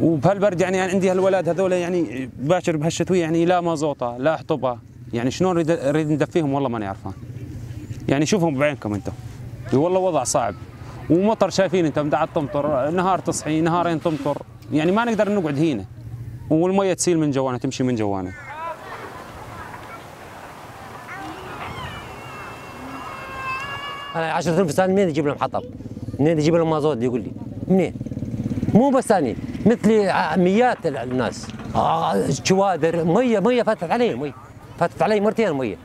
وبهالبرد يعني, يعني عندي هالولاد هذول يعني باكر بهالشتوية يعني لا مازوطة لا حطبه يعني شلون نريد ندفيهم؟ والله ماني عرفان يعني شوفهم بعينكم أنتم. والله وضع صعب. ومطر شايفين أنتم قاعد تمطر نهار تصحي نهارين تمطر. يعني ما نقدر نقعد هنا. والمية تسيل من جوانا تمشي من جوانا أنا 10 فستان منين يجيب لهم حطب؟ منين يجيب لهم مازوت؟ يقول لي؟ منين؟ مو بس اني مثلي ع- مئات ال- الناس. آه، شوادر ميه مية فاتت علي مية. فاتت علي مرتين مية.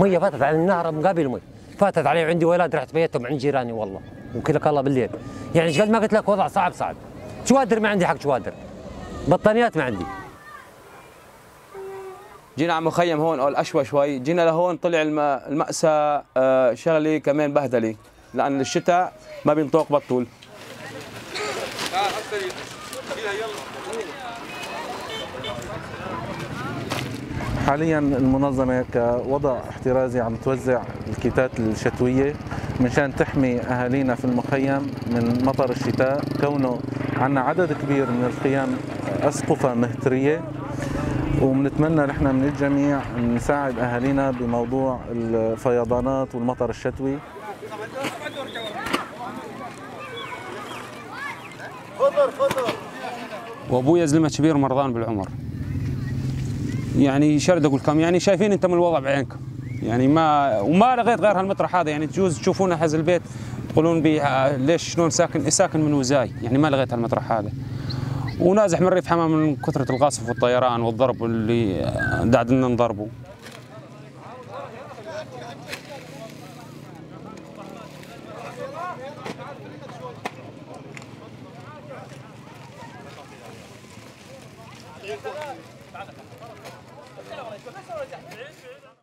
مية فاتت على النهر مقابل مي فاتت علي وعندي أولاد رحت بيتهم عند جيراني والله. وكلك الله بالليل. يعني إيش قد ما قلت لك وضع صعب صعب. شوادر ما عندي حق شوادر بطانيات ما عندي. جينا على مخيم هون أو الاشوى شوي. جينا لهون طلع الم- المأساة آه، شغلي كمان بهدلي لأن الشتاء ما بينطوق بطول حاليا المنظمة كوضع احترازي عم توزع الكيتات الشتوية مشان تحمي أهالينا في المخيم من مطر الشتاء كونه عنا عدد كبير من الخيام أسقفة مهترية. وبنتمنى نحن من الجميع نساعد أهالينا بموضوع الفيضانات والمطر الشتوي. وابويا زلمه كبير مرضان بالعمر. يعني شرد أقول لكم يعني شايفين أنتم الوضع بعينكم. يعني ما وما لغيت غير هالمطرح هذا يعني تجوز تشوفونه حز البيت تقولون بي ليش شلون ساكن؟ ساكن من وزاي. يعني ما لغيت هالمطرح هذا. ونازح من ريف حمام من كثرة القصف والطيران والضرب اللي 漂亮了，全都漂亮了，